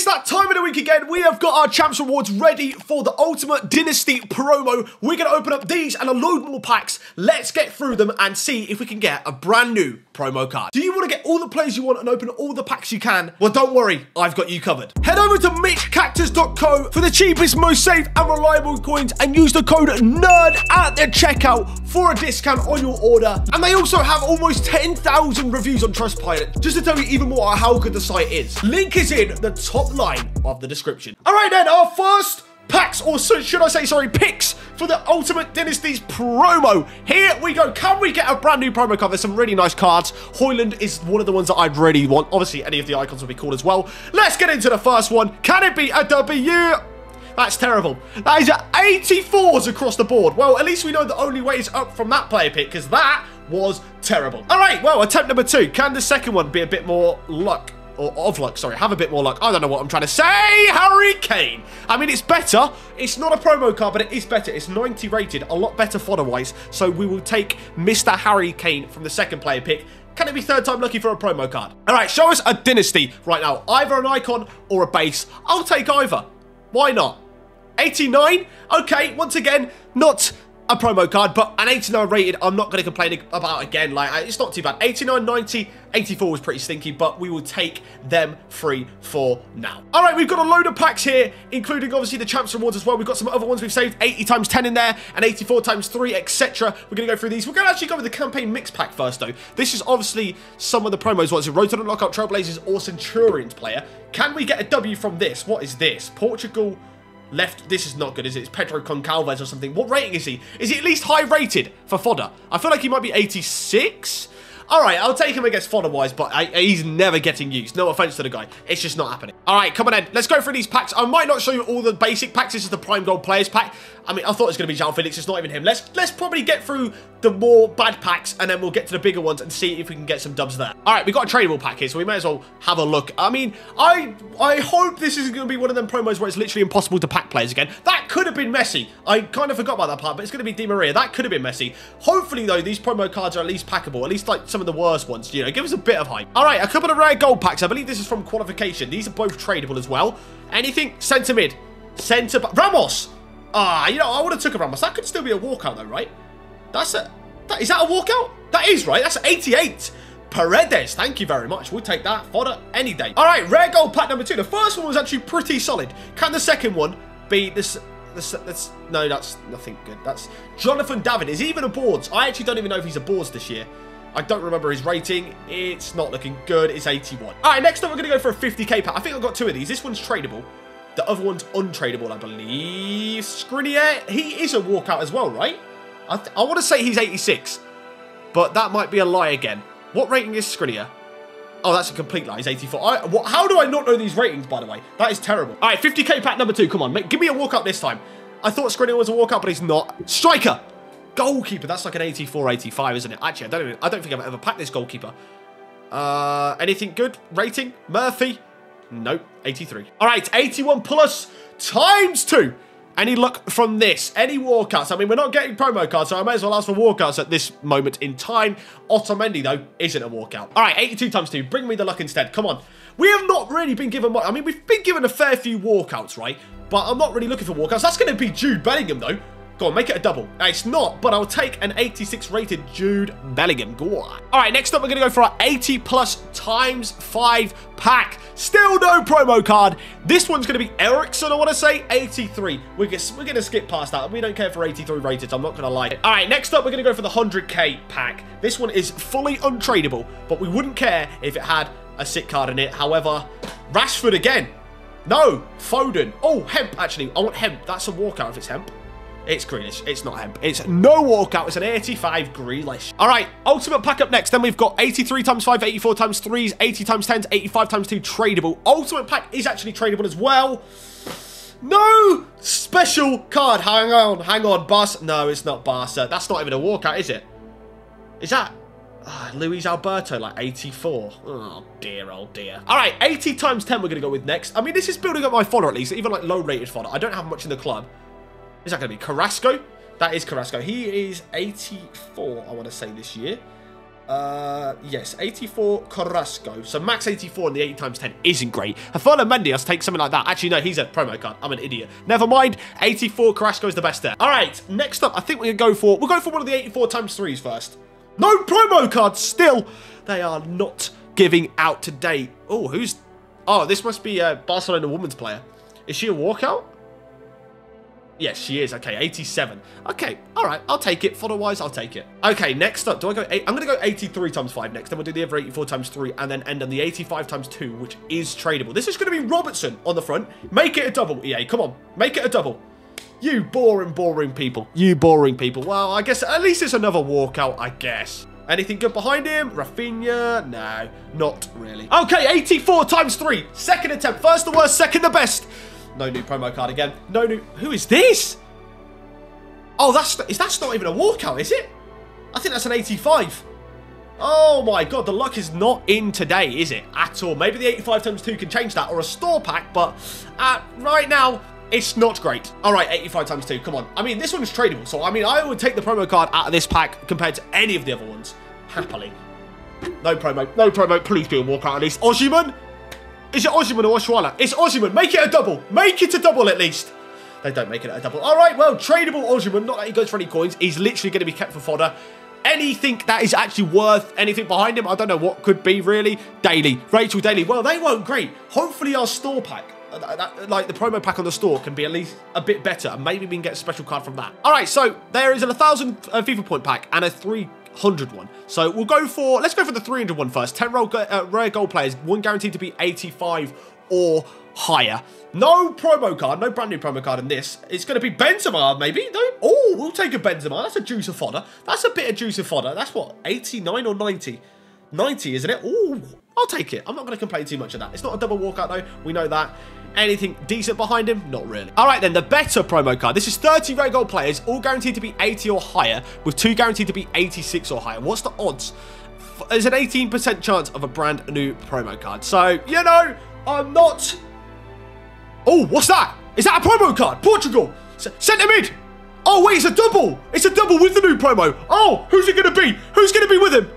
It's that time of the week again. We have got our Champs Rewards ready for the Ultimate Dynasty promo. We're going to open up these and a load more packs. Let's get through them and see if we can get a brand new promo card. Do you want to get all the players you want and open all the packs you can? Well, don't worry. I've got you covered. Head over to mitchcactus.co for the cheapest, most safe and reliable coins and use the code NERD at the checkout for a discount on your order. And they also have almost 10,000 reviews on Trustpilot just to tell you even more how good the site is. Link is in the top line of the description. All right then, our first packs, or should I say, sorry, picks for the Ultimate Dynasties promo. Here we go. Can we get a brand new promo card? There's some really nice cards. Højlund is one of the ones that I'd really want. Obviously, any of the icons would be cool as well. Let's get into the first one. Can it be a W? That's terrible. That is 84s across the board. Well, at least we know the only way is up from that player pick, because that was terrible. All right, well, attempt number two. Can the second one be a bit more luck? Or of luck, sorry, have a bit more luck. I don't know what I'm trying to say. Harry Kane. I mean, it's better. It's not a promo card, but it is better. It's 90 rated, a lot better fodder-wise. So we will take Mr. Harry Kane from the second player pick. Can it be third time lucky for a promo card? All right, show us a dynasty right now. Either an icon or a base. I'll take either. Why not? 89? Okay, once again, not a promo card, but an 89 rated, I'm not going to complain about again. Like, it's not too bad. 89, 90, 84 was pretty stinky, but we will take them free for now. All right, we've got a load of packs here, including obviously the Champs Rewards as well. We've got some other ones we've saved, 80 times 10 in there, and 84 times 3, etc. We're going to go through these. We're going to actually go with the campaign mix pack first, though. This is obviously some of the promos. What's it? Road Knockout Trailblazers or Centurions player. Can we get a W from this? What is this? Portugal left. This is not good, is it? It's Pedro Goncalves or something. What rating is he? Is he at least high rated for fodder? I feel like he might be 86. All right, I'll take him against fodder-wise, but I, he's never getting used. No offense to the guy. It's just not happening. All right, come on in. Let's go through these packs. I might not show you all the basic packs. This is the Prime Gold Players pack. I mean, I thought it was going to be João Felix. It's not even him. Let's let's probably get through the more bad packs, and then we'll get to the bigger ones and see if we can get some dubs there. All right, we've got a tradable pack here, so we may as well have a look. I mean, I I hope this isn't going to be one of them promos where it's literally impossible to pack players again. That could have been messy. I kind of forgot about that part, but it's going to be Di Maria. That could have been messy. Hopefully, though, these promo cards are at least packable, at least like some of the worst ones. You know, give us a bit of hype. All right, a couple of rare gold packs. I believe this is from qualification. These are both tradable as well. Anything? Centre mid. Centre... Ramos! Ah, you know, I would have took a Ramos. That could still be a walkout, though, right? That's a... That, is that a walkout? That is, right? That's 88. Paredes, thank you very much. We'll take that fodder any day. All right, rare gold pack number two. The first one was actually pretty solid. Can the second one be this? This, no, that's nothing good. That's Jonathan David. Is he even a boards? I actually don't even know if he's a boards this year. I don't remember his rating. It's not looking good. It's 81. All right, next up, we're going to go for a 50k pack. I think I've got two of these. This one's tradable. The other one's untradeable, I believe. Skriniar, he is a walkout as well, right? I, I want to say he's 86, but that might be a lie again. What rating is Skriniar? Oh, that's a complete lie. He's 84. I, what, how do I not know these ratings, by the way? That is terrible. All right, 50k pack number two. Come on, mate. give me a walkout this time. I thought Skriniar was a walkout, but he's not. Striker! Goalkeeper. That's like an 84, 85, isn't it? Actually, I don't even, I don't think I've ever packed this goalkeeper. Uh, anything good? Rating? Murphy? Nope. 83. All right, 81 plus times two. Any luck from this? Any walkouts? I mean, we're not getting promo cards, so I may as well ask for walkouts at this moment in time. Otamendi, though, isn't a walkout. All right, 82 times 2. Bring me the luck instead. Come on. We have not really been given much. I mean, we've been given a fair few walkouts, right? But I'm not really looking for walkouts. That's going to be Jude Bellingham, though. Go on, make it a double. Uh, it's not, but I'll take an 86 rated Jude Bellingham. Go on. All right, next up, we're going to go for our 80 plus times 5 pack. Still no promo card. This one's going to be Eriksen, I want to say. 83. We're, we're going to skip past that. We don't care for 83 rated, I'm not going to lie. All right, next up, we're going to go for the 100k pack. This one is fully untradeable, but we wouldn't care if it had a sick card in it. However, Rashford again. No, Foden. Oh, Hemp, actually. I want Hemp. That's a walkout if it's Hemp. It's Grealish. It's not hemp. It's no walkout. It's an 85 Grealish. All right, ultimate pack up next. Then we've got 83 times 5, 84 times 3s, 80 times 10s, 85 times 2 tradable. Ultimate pack is actually tradable as well. No special card. Hang on, hang on. Barca. No, it's not Barca. That's not even a walkout, is it? Is that uh, Luis Alberto, like 84. Oh, dear, oh, dear. All right, 80 times 10 we're going to go with next. I mean, this is building up my fodder at least, even like low-rated fodder. I don't have much in the club. Is that going to be Carrasco? That is Carrasco. He is 84, I want to say, this year. Uh, yes, 84 Carrasco. So max 84 and the 80 times 10 isn't great. Hafala Mendias take something like that. Actually, no, he's a promo card. I'm an idiot. Never mind. 84 Carrasco is the best there. All right, next up, I think we're going to go for, we'll go for one of the 84 times 3s first. No promo cards still. They are not giving out today. Oh, who's, oh, this must be a Barcelona women's player. Is she a walkout? Yes, she is. Okay, 87. Okay, all right. I'll take it. Fodder-wise, I'll take it. Okay, next up, do I go... Eight? I'm going to go 83 times 5 next. Then we'll do the other 84 times 3 and then end on the 85 times 2, which is tradable. This is going to be Robertson on the front. Make it a double, EA. Come on. Make it a double. You boring, boring people. You boring people. Well, I guess at least it's another walkout, I guess. Anything good behind him? Rafinha? No, not really. Okay, 84 times 3. Second attempt. First the worst, second the best. No new promo card again. No new... Who is this? Oh, that's... Is that's not even a walkout, is it? I think that's an 85. Oh my god, the luck is not in today, is it? At all. Maybe the 85 times 2 can change that, or a store pack, but uh, right now, it's not great. All right, 85 times 2, come on. I mean, this one's tradable, so I mean, I would take the promo card out of this pack compared to any of the other ones. Happily. No promo, no promo, please do a walkout at least. Osimhen, is it Osimhen or Oshoala? It's Osimhen. Make it a double. Make it a double at least. They don't make it a double. All right, well, tradable Osimhen. Not that he goes for any coins. He's literally going to be kept for fodder. Anything that is actually worth anything behind him, I don't know what could be really. Daly. Rachel Daly. Well, they won't great. Hopefully our store pack uh, like the promo pack on the store can be at least a bit better maybe we can get a special card from that all right so there is a 1000 uh, FIFA point pack and a 3 100 one. So we'll go for, let's go for the 300 one first. 10 roll, uh, rare gold players, one guaranteed to be 85 or higher. No promo card, no brand new promo card in this. It's going to be Benzema, maybe? No? Oh, we'll take a Benzema. That's a juice of fodder. That's a bit of juice of fodder. That's what, 89 or 90? 90, isn't it? Oh, I'll take it. I'm not going to complain too much of that. It's not a double walkout, though. We know that. Anything decent behind him? Not really. All right, then, the better promo card. This is 30 rare gold players, all guaranteed to be 80 or higher, with two guaranteed to be 86 or higher. What's the odds? There's an 18% chance of a brand new promo card. So, you know, I'm not... Oh, what's that? Is that a promo card? Portugal. Centre mid. Oh, wait, it's a double. It's a double with the new promo. Oh, who's it going to be? Who's going to be with him?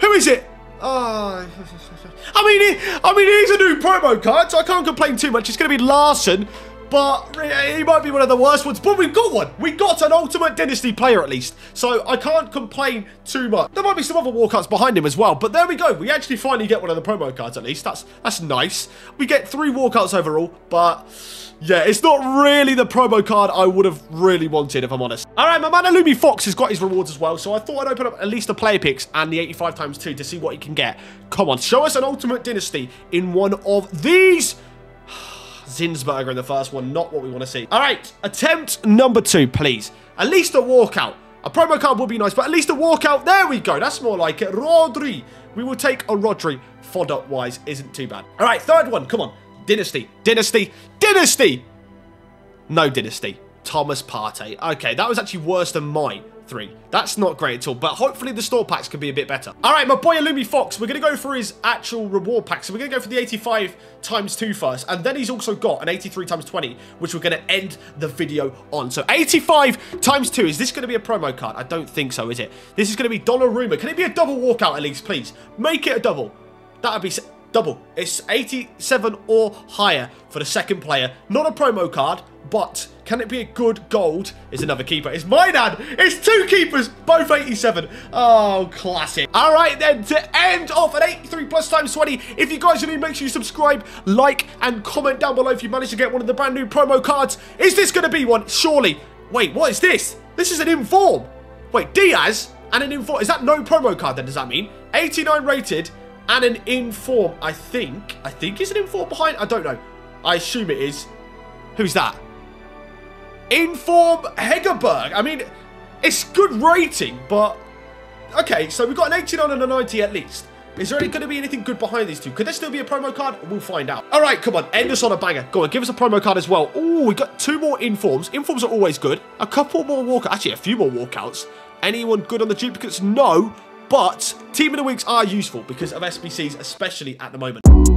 Who is it? Oh, I mean, it, I mean, he's a new promo card, so I can't complain too much. It's going to be Larsson, but he might be one of the worst ones. But we've got one. We got an Ultimate Dynasty player at least, so I can't complain too much. There might be some other walkouts behind him as well, but there we go. We actually finally get one of the promo cards at least. That's that's nice. We get three walkouts overall, but yeah, it's not really the promo card I would have really wanted, if I'm honest. All right, my man Alumi Fox has got his rewards as well, so I thought I'd open up at least the player picks and the 85 times 2 to see what he can get. Come on, show us an Ultimate Dynasty in one of these. Zinsberger in the first one, not what we want to see. All right, attempt number two, please. At least a walkout. A promo card would be nice, but at least a walkout. There we go. That's more like it. Rodri. We will take a Rodri. Fodder-wise isn't too bad. All right, third one. Come on. Dynasty. Dynasty. Dynasty. No Dynasty. Thomas Partey. Okay, that was actually worse than my three. That's not great at all, but hopefully the store packs can be a bit better. All right, my boy Alumi Fox, we're going to go for his actual reward pack. So we're going to go for the 85 times 2 first, and then he's also got an 83 times 20, which we're going to end the video on. So 85 times 2, is this going to be a promo card? I don't think so, is it? This is going to be Donnarumma. Can it be a double walkout at least, please? Make it a double. That would be double. It's 87 or higher for the second player. Not a promo card, but can it be a good gold? Is another keeper. It's my dad. It's two keepers, both 87. Oh, classic. All right, then, to end off at 83 plus times 20, if you guys are new, make sure you subscribe, like, and comment down below if you managed to get one of the brand new promo cards. Is this going to be one? Surely. Wait, what is this? This is an inform. Wait, Diaz and an inform. Is that no promo card then, does that mean? 89 rated and an inform, I think. I think is an inform behind. I don't know. I assume it is. Who's that? Inform Hegerberg. I mean, it's good rating, but... Okay, so we've got an 89 and a 90 at least. Is there going to be anything good behind these two? Could there still be a promo card? We'll find out. All right, come on. End us on a banger. Go on, give us a promo card as well. Oh, we got two more informs. Informs are always good. A couple more walkouts. Actually, a few more walkouts. Anyone good on the duplicates? No. But Team of the Weeks are useful because of SBCs, especially at the moment.